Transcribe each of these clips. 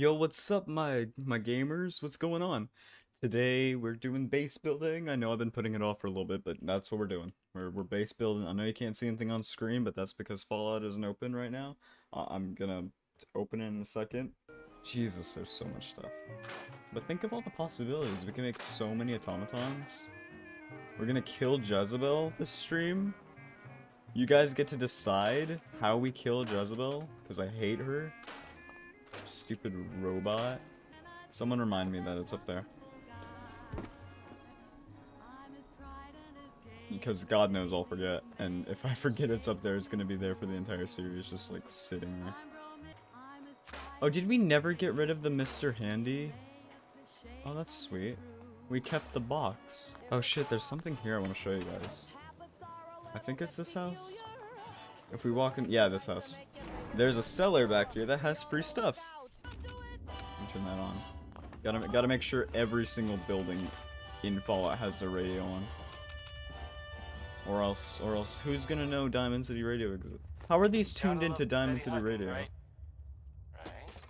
Yo, what's up, my my gamers? What's going on? Today we're doing base building. I know I've been putting it off for a little bit, but that's what we're doing. We're we're base building. I know you can't see anything on screen, but that's because Fallout isn't open right now. Uh, I'm gonna open it in a second. Jesus, there's so much stuff. But think of all the possibilities. We can make so many automatons. We're gonna kill Jezebel this stream. You guys get to decide how we kill Jezebel, because I hate her. Stupid robot. Someone remind me that it's up there. Because God knows I'll forget, and if I forget it's up there, it's gonna be there for the entire series, just like sitting there. Oh, did we never get rid of the Mr. Handy? Oh, that's sweet. We kept the box. Oh shit, there's something here I want to show you guys. I think it's this house. If we walk in, yeah, this house. There's a cellar back here that has free stuff. Let me turn that on. Gotta, gotta make sure every single building in Fallout has their radio on. Or else, or else, who's gonna know Diamond City Radio exists? How are these tuned into Diamond City Radio?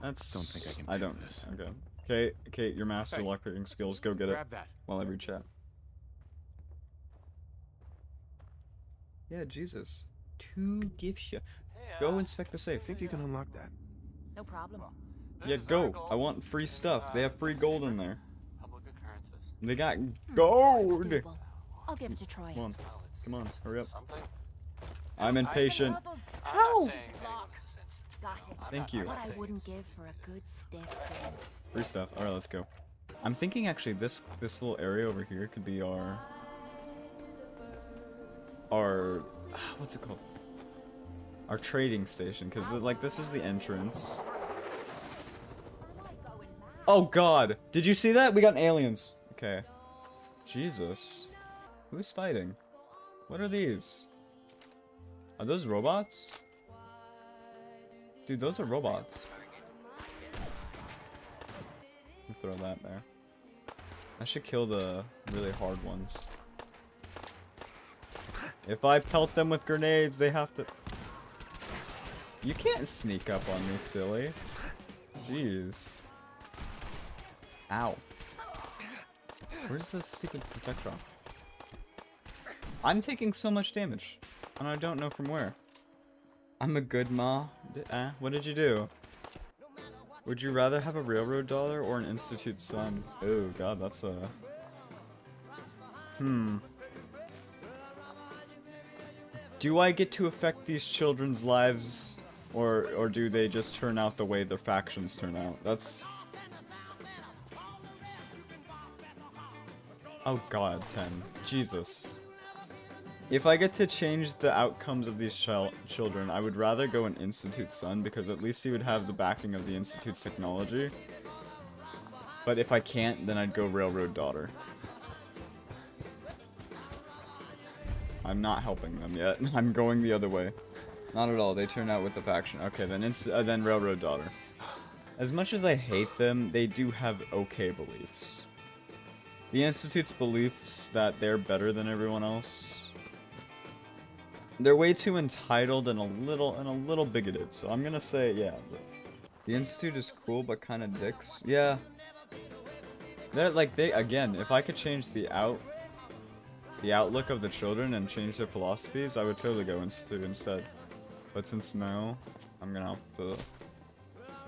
That's. Don't think I can I do don't. this. Okay. Okay. Okay. Your master Hey. lockpicking skills. Go get it. That. While I read chat. Yeah, Jesus. Two gifts you. Go inspect the safe. Think you can unlock that? No problem. Yeah, go. I want free stuff. They uh, have free gold in there. Public occurrences. They got hmm. gold. I'll give it a try. Come on. Come on, hurry up. I'm impatient. Love of- I'm How? not saying anyone's a sin. Got it. Thank you. What I wouldn't give for a good stiff. Free stuff. All right, let's go. I'm thinking actually this this little area over here could be our our ah, what's it called? Our trading station because like this is the entrance. Oh God! Did you see that? We got aliens. Okay. Jesus. Who's fighting? What are these? Are those robots? Dude, those are robots. Throw that there. I should kill the really hard ones. If I pelt them with grenades, they have to... You can't sneak up on me, silly. Jeez. Ow. Where's the stupid protectron? I'm taking so much damage, and I don't know from where. I'm a good ma. D uh, what did you do? Would you rather have a railroad dollar or an institute son? Oh god, that's a... Hmm. Do I get to affect these children's lives? Or, or do they just turn out the way their factions turn out? That's... Oh god, 10. Jesus. If I get to change the outcomes of these chil children, I would rather go an Institute son because at least he would have the backing of the Institute's technology. But if I can't, then I'd go Railroad Daughter. I'm not helping them yet. I'm going the other way. Not at all. They turn out with the faction. Okay, then uh, then Railroad Daughter. As much as I hate them, they do have okay beliefs. The Institute's beliefs that they're better than everyone else they're way too entitled and a little and a little bigoted. So I'm gonna say yeah. The, institute is cool, but kind of dicks. Yeah. They're like they again. If I could change the out, the outlook of the children and change their philosophies, I would totally go institute instead. But since no, I'm gonna to.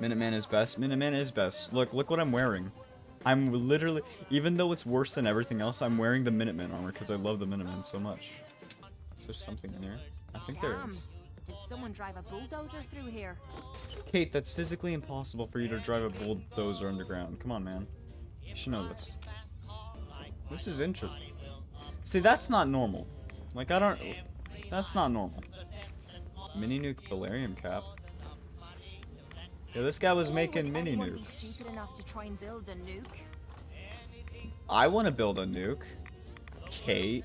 Minuteman is best. Minuteman is best. Look, look what I'm wearing. I'm literally, even though it's worse than everything else, I'm wearing the Minuteman armor because I love the Minuteman so much. Is there something in here? I think there Damn. is. Did someone drive a bulldozer through here? Cait, that's physically impossible for you to drive a bulldozer underground. Come on, man. You should know this. This is interesting. See, that's not normal. Like, I don't... That's not normal. Mini nuke Valerium cap. Yeah, this guy was Why making would mini nukes. stupid enough to try and build a nuke? I want to build a nuke. Cait.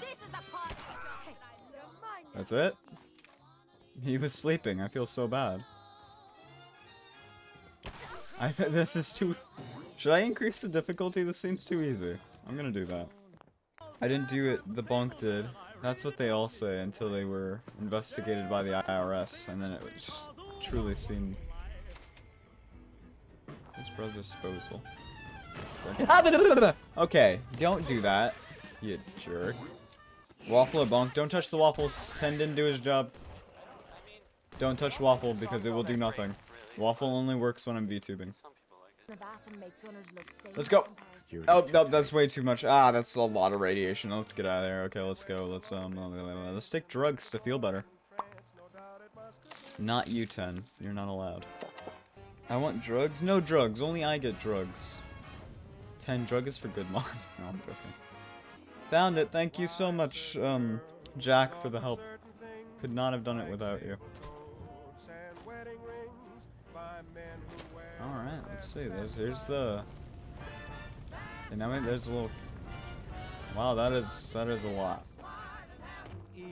This is the part. Hey, That's it? He was sleeping. I feel so bad. I this is too. Should I increase the difficulty? This seems too easy. I'm gonna do that. I didn't do it. The bonk did. That's what they all say until they were investigated by the IRS, and then it was truly seemed His brother's disposal. okay, don't do that, you jerk. Waffle or bonk? Don't touch the waffles. Ten didn't do his job. Don't touch waffle because it will do nothing. Waffle only works when I'm VTubing. Let's go. Oh, no, that's way too much. Ah, that's a lot of radiation. Let's get out of there. Okay, let's go. Let's um, uh, let's take drugs to feel better. Not you, ten. You're not allowed. I want drugs. No drugs. Only I get drugs. Ten. Drug is for good mom. no, I'm joking. Found it. Thank you so much, um, Jack, for the help. Could not have done it without you. Let's see. There's here's the. And now there's a little. Wow, that is that is a lot.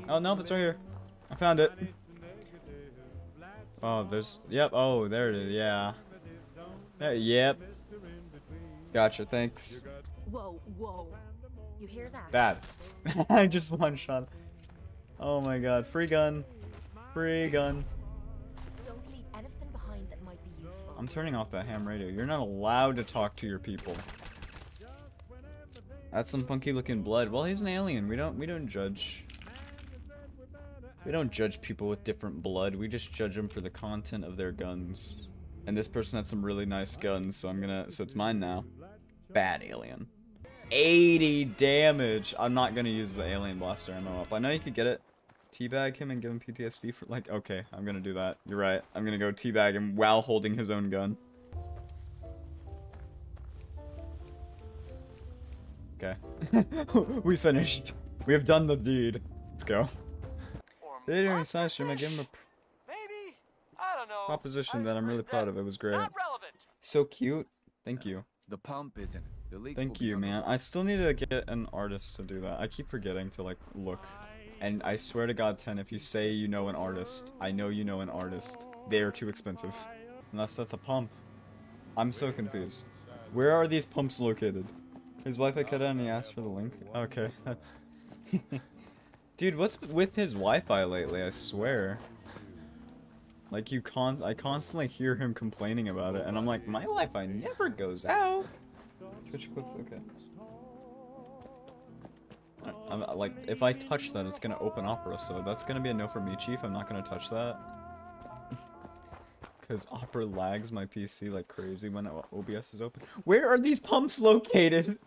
Oh no, it's right here. I found it. Oh, there's. Yep. Oh, there it is. Yeah. There, yep. Gotcha. Thanks. Whoa, whoa. You hear that? Bad. I just one shot. Oh my god. Free gun. Free gun. I'm turning off that ham radio. You're not allowed to talk to your people. That's some funky looking blood. Well, he's an alien. We don't we don't judge. We don't judge people with different blood. We just judge them for the content of their guns. And this person had some really nice guns, so I'm gonna so it's mine now. Bad alien. 80 damage. I'm not gonna use the alien blaster ammo up. I know you could get it. Teabag him and give him PTSD for like okay, I'm gonna do that. You're right. I'm gonna go teabag him while holding his own gun. Okay. we finished. We have done the deed. Let's go. Or Today during must science stream, I gave him a. Maybe. I don't know. proposition I that I'm really proud of. It was great. So cute. Thank you. The pump isn't. The leaks Thank you, man. I still need to get an artist to do that. I keep forgetting to like look. And I swear to God, 10, if you say you know an artist, I know you know an artist. They are too expensive. Unless that's a pump. I'm so confused. Where are these pumps located? His Wi-Fi cut out and he asked for the link. Okay, that's... Dude, what's with his Wi-Fi lately? I swear. Like you con- I constantly hear him complaining about it, and I'm like, my Wi-Fi never goes out. Twitch clips, okay. I'm, like, if I touch that, it's gonna open Opera, so that's gonna be a no for me, Chief. I'm not gonna touch that. Because Opera lags my PC like crazy when OBS is open. Where are these pumps located?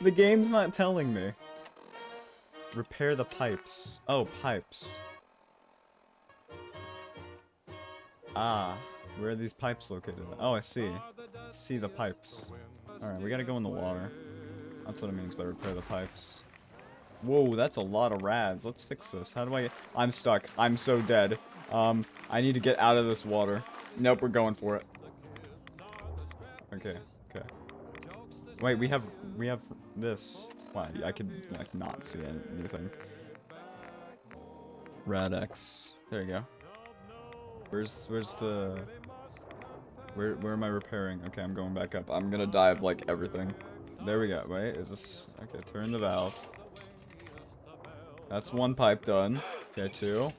The game's not telling me. Repair the pipes. Oh, pipes. Ah, where are these pipes located? Oh, I see. See the pipes. Alright, we gotta go in the water. That's what it means by repair the pipes. Whoa, that's a lot of rads. Let's fix this. How do I... I'm stuck. I'm so dead. Um, I need to get out of this water. Nope, we're going for it. Okay, okay. Wait, we have... We have this. Wow, I could, like, not see anything. Rad X. There you go. Where's where's the where where am I repairing? Okay, I'm going back up. I'm gonna die of like everything. There we go. Wait, is this okay? Turn the valve. That's one pipe done. Okay, two.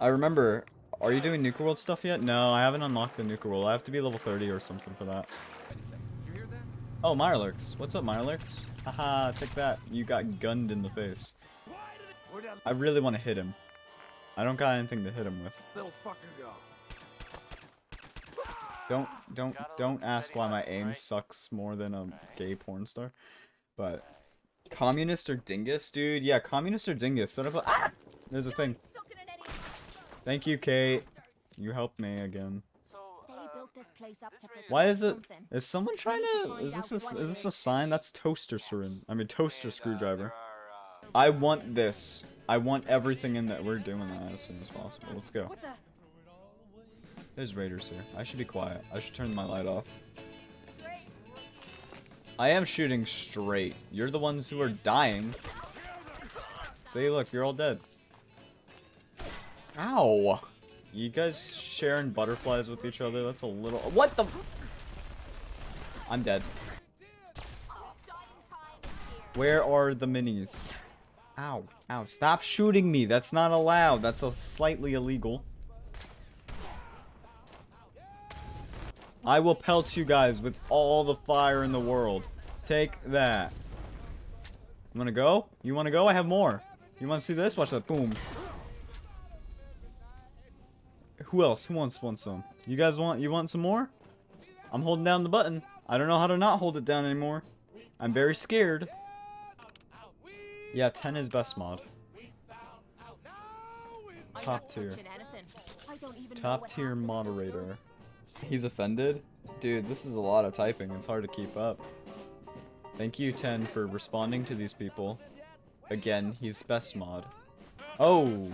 I remember. Are you doing Nuka World stuff yet? No, I haven't unlocked the Nuka World. I have to be level 30 or something for that. Oh, Mirelurks. What's up, Mirelurks? Haha, take that. You got gunned in the face. I really want to hit him. I don't got anything to hit him with. Don't don't don't ask why my aim sucks more than a gay porn star. But communist or dingus, dude? Yeah, communist or dingus. Sort of. Ah! There's a thing. Sucking in any- Thank you, Cait. You helped me again. So, They uh, built this place up to protect Why is it? Is someone trying to? Is this a, is this a sign? That's toaster syringe. I mean toaster uh, screwdriver. there are, uh, I want this. I want everything in that. We're doing that as soon as possible. Let's go. There's raiders here. I should be quiet. I should turn my light off. I am shooting straight. You're the ones who are dying. See, look, you're all dead. Ow! You guys sharing butterflies with each other? That's a little. What the? I'm dead. Where are the minis? Ow. Ow. Stop shooting me. That's not allowed. That's a slightly illegal. I will pelt you guys with all the fire in the world. Take that. You wanna go? You wanna go? I have more. You wanna see this? Watch that. Boom. Who else? Who wants wants some? You guys want you want some more? I'm holding down the button. I don't know how to not hold it down anymore. I'm very scared. Yeah, 10 is best mod. Top tier. touching anything. I don't even know Top tier moderator. He's offended? Dude, this is a lot of typing. It's hard to keep up. Thank you, 10, for responding to these people. Again, he's best mod. Oh!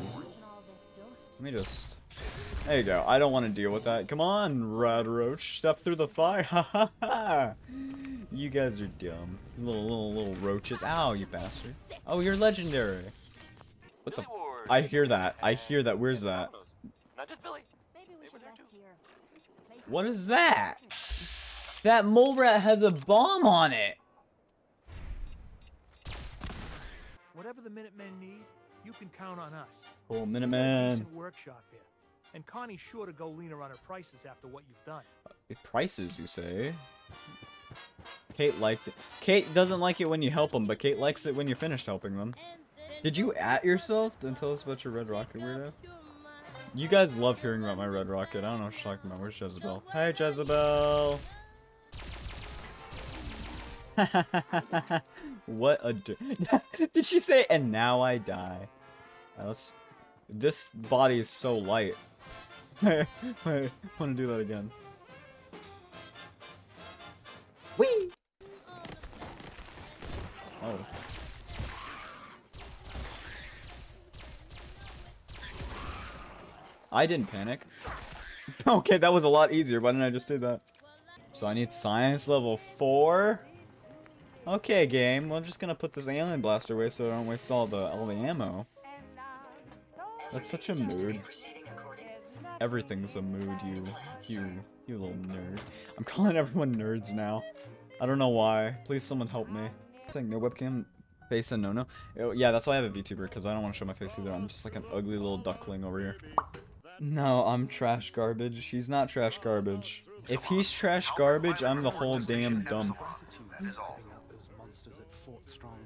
Let me just... There you go. I don't want to deal with that. Come on, Rad Roach. Step through the fire. Ha ha ha! You guys are dumb. Little, little, little roaches. Ow, you bastard. Oh, you're legendary. What the... I hear that. I hear that. Where's that? Not just Billy. Maybe we They should were there rest too. here. Places What are is that? That mole rat has a bomb on it. Whatever the Minutemen need, you can count on us. Cool, We've Minuteman. workshop here. And Connie's sure to go leaner on her prices after what you've done. Uh, prices, you say? Cait liked it. Cait doesn't like it when you help them, but Cait likes it when you're finished helping them. Did you at yourself and tell us about your red rocket weirdo? You guys love hearing about my red rocket. I don't know what you're talking about. Where's Jezebel? Hi, Jezebel. what a. Did she say, and now I die? This body is so light. I want to do that again. Whee! Oh. I didn't panic. okay, that was a lot easier. Why didn't I just do that? So I need science level 4? Okay, game. We're just gonna put this alien blaster away so I don't waste all the all the ammo. That's such a mood. Everything's a mood, you you you little nerd. I'm calling everyone nerds now. I don't know why. Please someone help me. Saying no webcam face and no no. Oh, yeah, that's why I have a VTuber because I don't want to show my face either. I'm just like an ugly little duckling over here. No, I'm trash garbage. He's not trash garbage. If he's trash garbage, I'm the whole damn dump. Bring out those monsters at Fort Strong.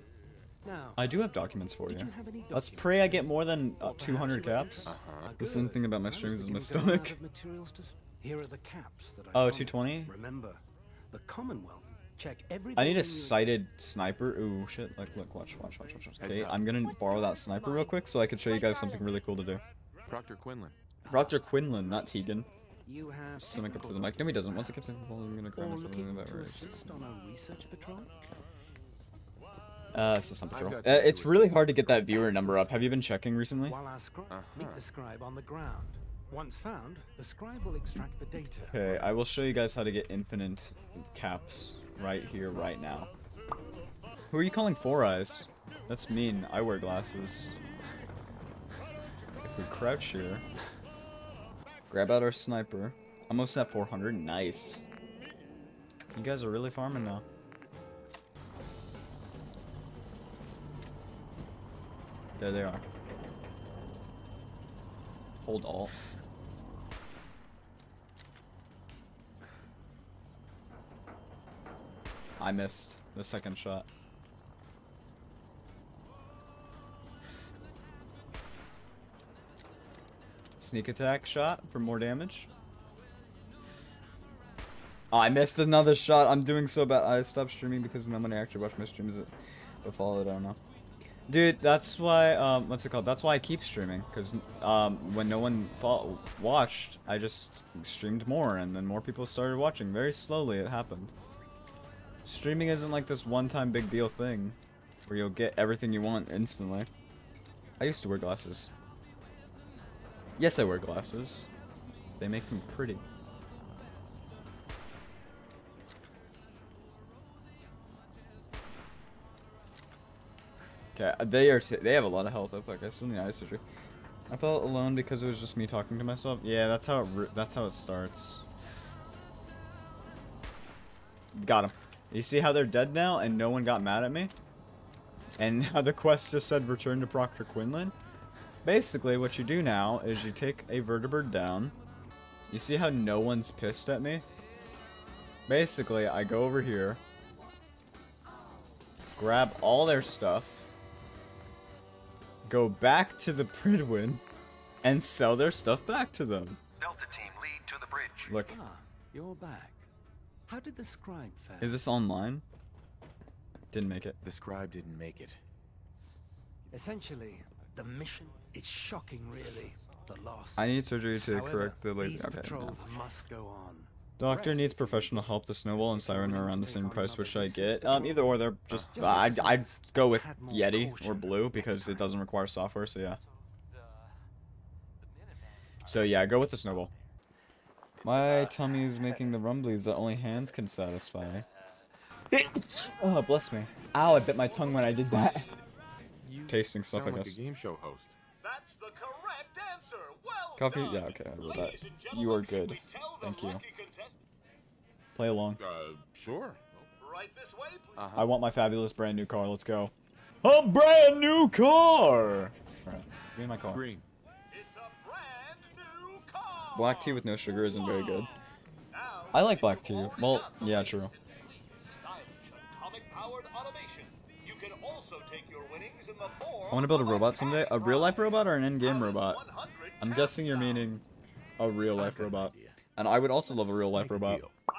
Now, I do have documents for you. you have any Let's pray I get more than uh, 200 caps. Ah, The same thing about my I strings is my beginning to run out stomach. of materials to s- Here are the caps that I Oh, 220? Remember, the Commonwealth check every. I need a sighted sniper. Ooh, shit. Like, look, watch, watch, watch, watch. watch. Okay. I'm gonna borrow that sniper real quick so I can show you guys something really cool to do. Proctor Quinlan. Roger Quinlan, not Teagan. You have. Just make up to the mic. No, he doesn't. Once I get to the volume, I'm gonna grab myself looking something about to right. on a research patrol? Uh, it's just some patrol. Uh, it's really hard to get that viewer number up. Have you been checking recently? While our scribe meet Uh-huh. the scribe on the ground. Once found, the scribe will extract the data. Okay, I will show you guys how to get infinite caps right here, right now. Who are you calling Four Eyes? That's mean. I wear glasses. If we crouch here, grab out our sniper. Almost at 400. Nice. You guys are really farming now. There they are. Hold alt. I missed the second shot. Sneak attack shot for more damage. Oh, I missed another shot. I'm doing so bad. I stopped streaming because no one actually watched my streams. It, but follow it, I don't know. Dude, that's why, um, what's it called? That's why I keep streaming. Because, um, when no one watched, I just streamed more, and then more people started watching. Very slowly, it happened. Streaming isn't like this one-time big deal thing, where you'll get everything you want instantly. I used to wear glasses. Yes, I wear glasses. They make me pretty. Okay, uh, they are. They have a lot of health up. Like I still need eye surgery. I felt alone because it was just me talking to myself. Yeah, that's how it. That's how it starts. Got him. You see how they're dead now, and no one got mad at me. And how the quest just said return to Proctor Quinlan. Basically, what you do now is you take a Vertibird down. You see how no one's pissed at me? Basically, I go over here, grab all their stuff, go back to the Prydwen, and sell their stuff back to them. Delta team lead to the bridge. Look, Ah, you're back. How did the scribe fare? is this online? Didn't make it. The scribe didn't make it. Essentially, the mission is shocking, really. The loss. I need surgery to However, correct the laser. these Okay. no. patrols must go on. Doctor needs professional help. The snowball and siren are around the same price. Which should I get? Um, either or. They're uh, just. Just I like I'd go with Yeti or Blue because it doesn't require software. So yeah. The, the Minuteman. So yeah, go with the snowball. My uh, tummy is making the rumblies that only hands can satisfy. Uh, oh, bless me. Ow, I bit my tongue when I did that. Tasting stuff, I Sound like guess. a game show host. That's the correct answer. Well Coffee? done. Yeah, okay, I wrote that. You are good. we tell the Thank you. Play along. Uh, sure. Right this way, please. Uh I want my fabulous brand new car. Let's go. A brand new car! Alright, give me my car. Green. It's a brand new car. Black tea with no sugar isn't very good. Now, I like black tea. already Well, got the yeah, latest true. In stylish atomic-powered automation. You can also take your winnings in the form I want to build a robot someday. A real life robot or an in game robot? I'm guessing you're meaning a real life I've got an robot. idea. And I would also love a real life robot. I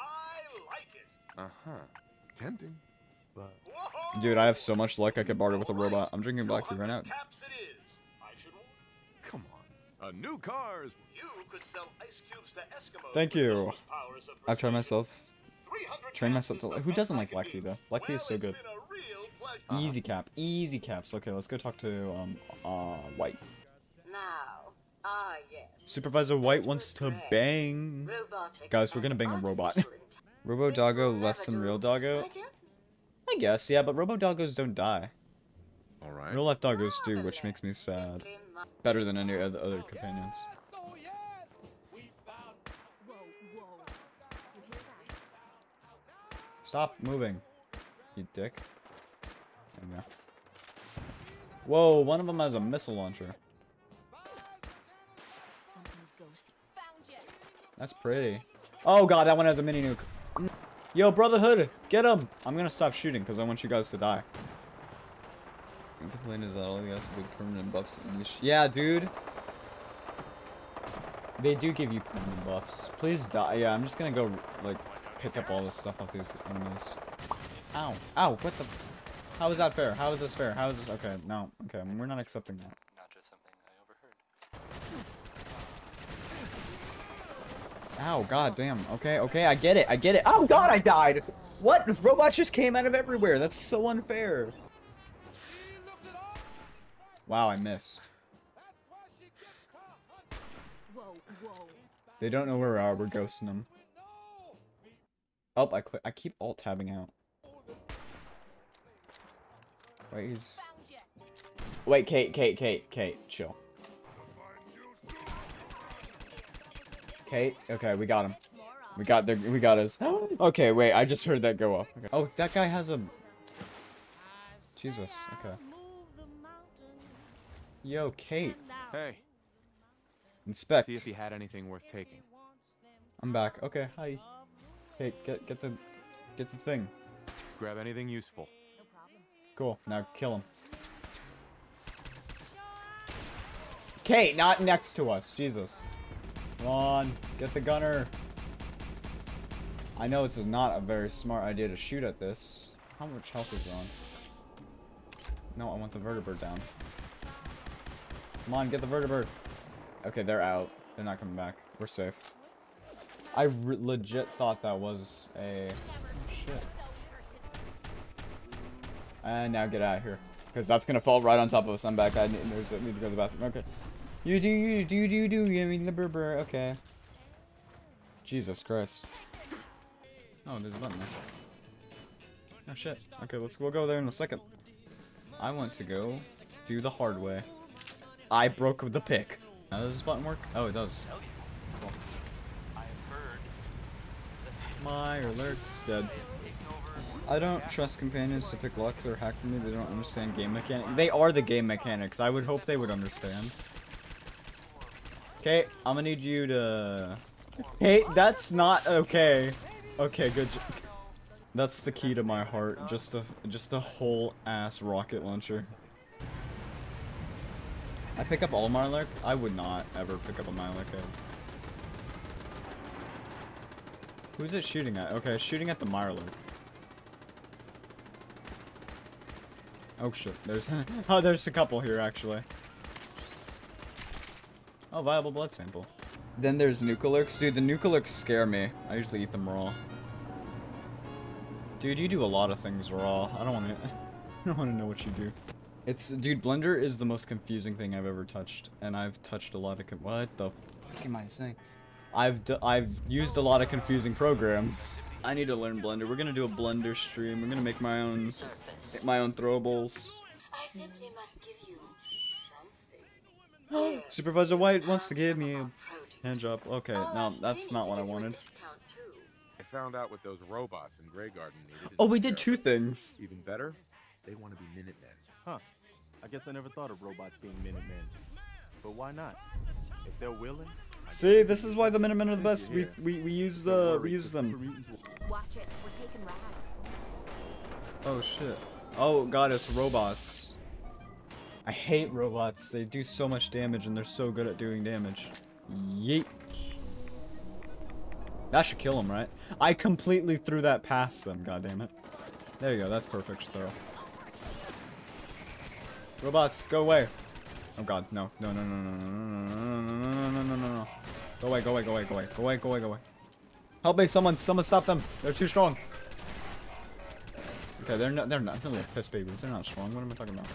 like it. Uh huh. Tempting. But Dude, I have so much luck I could barter with a robot. I'm drinking black tea right now. 200 Caps it is. I should come on. A new car's. you could sell ice cubes to Eskimos Thank you. those powers of I've tried myself. 300 trained caps myself to- the who doesn't like black tea, though? Black tea is Well, so it's good. Been a real pleasure. Uh-huh. Easy cap. Easy caps. Okay, let's go talk to, um, uh, White. Now, ah yes. Supervisor White wants to bang. Robotics Guys, we're gonna bang a robot. artificial Robo Doggo less than real Doggo? I guess, yeah, but Robo Doggos don't die. All right. Real life doggos do, which makes me sad. Better than any other other companions. Whoa, whoa. You hear that? Stop moving, you dick. There you go. Whoa, one of them has a missile launcher. Something's ghost. Found you. That's pretty. Oh god, that one has a mini nuke. Yo, Brotherhood, get him! I'm gonna stop shooting because I want you guys to die. My complaint is that all you guys have big permanent buffs. Yeah, dude. They do give you permanent buffs. Please die. Yeah, I'm just gonna go like pick up all the stuff off these enemies. Ow! Ow! What the? How is that fair? How is this fair? How is this? Okay, no. Okay, we're not accepting that. Not just something I overheard. Ow, god damn. Okay, okay, I get it, I get it. Oh god, I died! What? Robots just came out of everywhere. That's so unfair. Wow, I missed. They don't know where we are. We're ghosting them. Oh, I click. I keep alt tabbing out. Wait, he's. Wait, Cait, Cait, Cait, Cait, chill. Cait, okay, we got him. We got the. We got us. okay, wait. I just heard that go off. Okay. Oh, that guy has a. Jesus. Okay. Yo, Cait. Hey, Inspect. see if he had anything worth taking. I'm back. Okay. Hi. Cait, get get the get the thing. Grab anything useful. Cool. Now kill him. Okay, not next to us. Jesus. Come on, get the gunner. I know it's not a very smart idea to shoot at this. How much health is on? No, I want the Vertibird down. Come on, get the Vertibird. Okay, they're out. They're not coming back. We're safe. I legit thought that was a... Oh, shit. And now get out of here. Because that's going to fall right on top of us. I'm back. I need, there's, I need to go to the bathroom. Okay. You do, you do, you do, do. You mean the berber. Okay. Jesus Christ. Oh, there's a button there. Oh, shit. Okay, let's we'll go there in a second. I want to go do the hard way. I broke the pick. Now does this button work? Oh, it does. Tell you. I have heard that My alert's dead. I don't trust companions to pick locks or hack for me. They don't understand game mechanics. They are the game mechanics. I would hope they would understand. Okay, I'm gonna need you to... Hey, that's not okay. Okay, good. That's the key to my heart. Just a just a whole ass rocket launcher. I pick up all Mirelurk? I would not ever pick up a head. Who's it shooting at? Okay, shooting at the Mirelurk. Oh shit, there's oh there's a couple here actually. Oh, viable blood sample. Then there's Nukalurks. Dude, the Nukalurks scare me. I usually eat them raw. Dude, you do a lot of things raw. I don't want to. I don't want to know what you do. It's dude. Blender is the most confusing thing I've ever touched, and I've touched a lot of. What the fuck am I saying? I've d I've used a lot of confusing programs. I need to learn Blender. We're gonna do a Blender stream. We're gonna make my own make my own throwables. I simply must give you something. Supervisor White wants to give me a hand job. Okay, I'll no, that's not what I give you a wanted. discount, too. I found out what those robots in Graygarden needed. Oh, we did two things. Even better, they want to be Minutemen. Huh. I guess I never thought of robots being Minutemen. But why not? If they're willing. I See, this is why the Minutemen are the best. We we we use the worry, we use 'cause them. Super Mutants will- Watch it, we're taking rags. Oh shit. Oh god, it's robots. I hate robots. They do so much damage and they're so good at doing damage. Yeet. That should kill them, right? I completely threw that past them, god damn it. There you go, that's perfect throw. Robots, go away. Oh god, no. No, no, no, no, no, no, no, no, no, no, no. Go away, go away, go away, go away. Go away, go away, go away. Help me, someone, someone stop them. They're too strong. Okay, they're not, they're not, they're little piss babies. They're not strong. What am I talking about?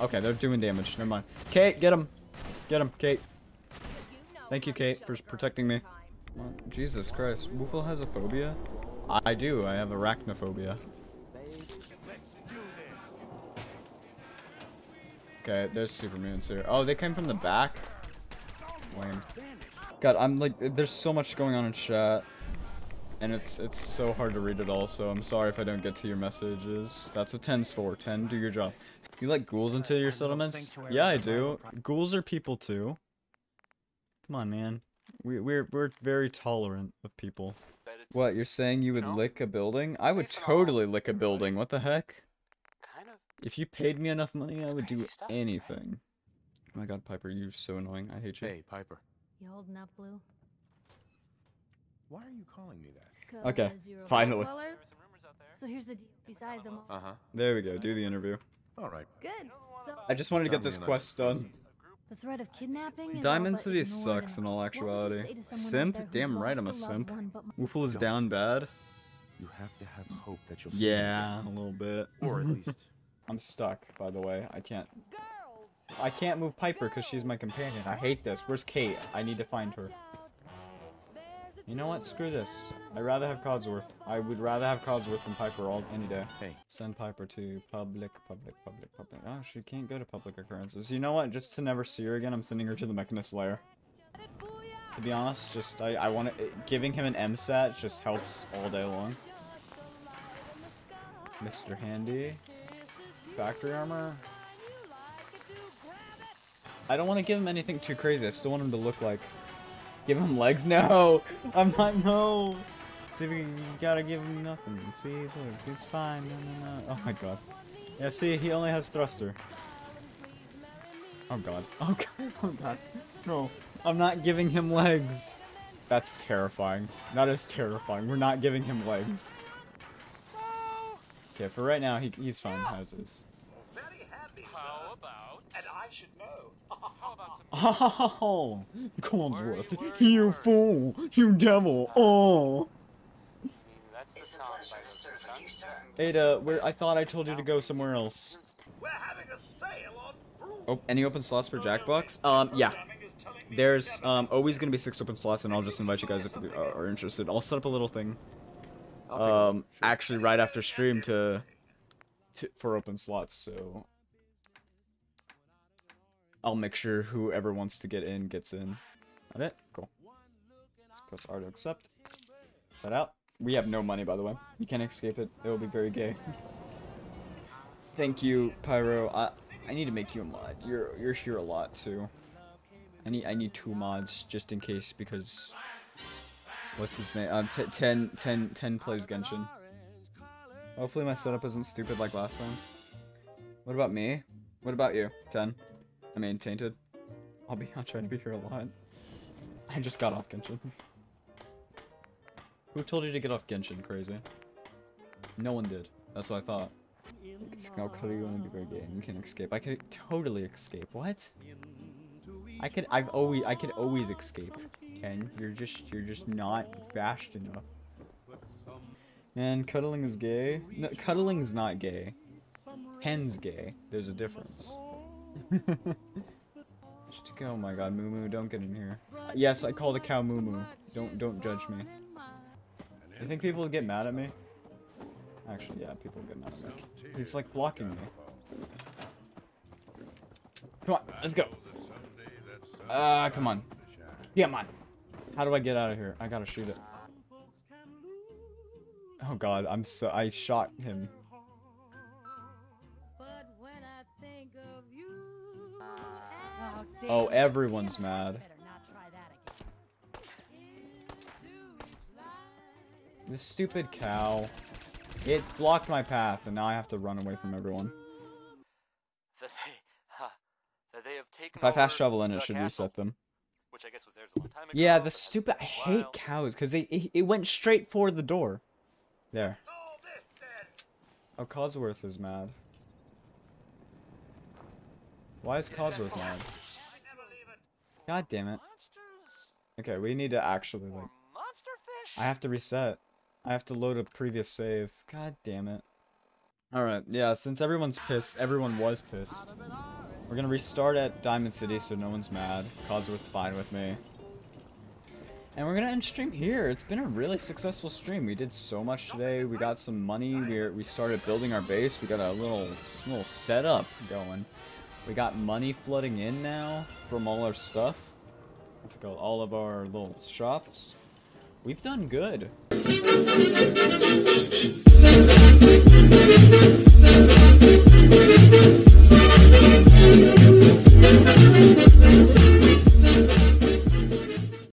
Okay, they're doing damage. Never mind. Cait, get him. Get him, Cait. Thank you, Cait, for protecting me. Jesus Christ. Woofle has a phobia? I do. I have arachnophobia. Okay, there's super mutants here. Oh, they came from the back? Lame. God, I'm like, there's so much going on in chat. And it's it's so hard to read it all, so I'm sorry if I don't get to your messages. That's what 10's for. 10, do your job. You let ghouls into your settlements? Yeah, I do. Ghouls are people too. Come on, man. We, we're we're very tolerant of people. What, you're saying you would lick a building? I would Say it's an all- totally lick a building. What the heck? Kind of. If you paid me enough money, I would do crazy stuff, right? anything. Oh my god, Piper, you're so annoying. I hate you. Hey, Piper. You holding up, Blue? Why are you calling me that? Okay, finally. blood There dweller? were some rumors out there. So here's the deal. Besides, I'm all Uh huh. There we go, do the interview. All right. good. So I just wanted to get this quest done. the threat of kidnapping Diamond all City sucks in all what would you actuality. say to someone out Simp? Damn right I'm a simp. one, Woofle is down bad? You have to have hope that you'll see Yeah, a little bit. Or at least. I'm stuck, by the way. I can't. I can't move Piper because she's my companion. I hate this. Where's Cait? I need to find her. You know what? Screw this. I'd rather have Codsworth. I would rather have Codsworth than Piper all any day. Hey. Send Piper to public, public, public, public. Oh, she can't go to public occurrences. You know what? Just to never see her again, I'm sending her to the Mechanist Lair. To be honest, just I, I want to giving him an MSAT just helps all day long. Mr. Handy, factory armor. I don't want to give him anything too crazy. I still want him to look like. Give him legs? No, I'm not. No. See, we gotta give him nothing. See, look, it's fine. No, no, no. Oh my god. Yeah, see, he only has thruster. Oh god. Oh god. Oh god. No, I'm not giving him legs. That's terrifying. That is terrifying. We're not giving him legs. Okay, for right now, he, he's fine as is. Very handy, How sir. about? And I should know. How about some? Oh, Collinsworth, Worry, you worry. fool, you devil, oh. I mean, that's the sound pleasure bite to of serve the sun. you, sir. Ada, where I thought I told you to go somewhere else. We're having a sale on brew. Oh, any open slots for Jackbox? Um, yeah. There's um always gonna be six open slots, and I'll just invite you guys if you are are interested. I'll set up a little thing. Um, actually, right after stream to, to for open slots, so I'll make sure whoever wants to get in gets in. That it? Cool. Let's press R to accept. Set out. We have no money, by the way. You can't escape it. It will be very gay. Thank you, Pyro. I I need to make you a mod. You're you're here a lot too. I need I need two mods just in case because What's his name? Um, t 10, 10, 10 plays Genshin. Hopefully my setup isn't stupid like last time. What about me? What about you? 10? I mean, Tainted? I'll be- I'll try to be here a lot. I just got off Genshin. Who told you to get off Genshin, crazy? No one did. That's what I thought. No, Cody, you to be very you can escape. I could totally escape. What? I could. I've always. I could always escape. Ken, you're just. You're just not fast enough. Man, cuddling is gay. No, cuddling is not gay. Hen's gay. There's a difference. Oh my god, Moo Moo, don't get in here. Yes, I call the cow Moo Moo. Don't don't judge me. You think people would get mad at me? Actually, yeah, people get mad at me. He's like blocking me. Come on, let's go. Ah, uh, come on. Come on. How do I get out of here? I gotta shoot it. Oh god, I'm so- I shot him. Oh, everyone's mad. This stupid cow. It blocked my path, and now I have to run away from everyone. That they, huh, that they have taken If I fast over travel in, it should reset them. Yeah, the stupid- I hate cows, because they it, it went straight for the door. There. Oh, Codsworth is mad. Why is Codsworth mad? God damn it. Okay, we need to actually, like... I have to reset. I have to load a previous save. God damn it. Alright, yeah, since everyone's pissed, everyone was pissed. We're gonna restart at Diamond City so no one's mad. Codsworth's fine with me. And we're gonna end stream here. It's been a really successful stream. We did so much today. We got some money. We we started building our base. We got a little little setup going. We got money flooding in now from all our stuff. It called? All of our little shops. We've done good.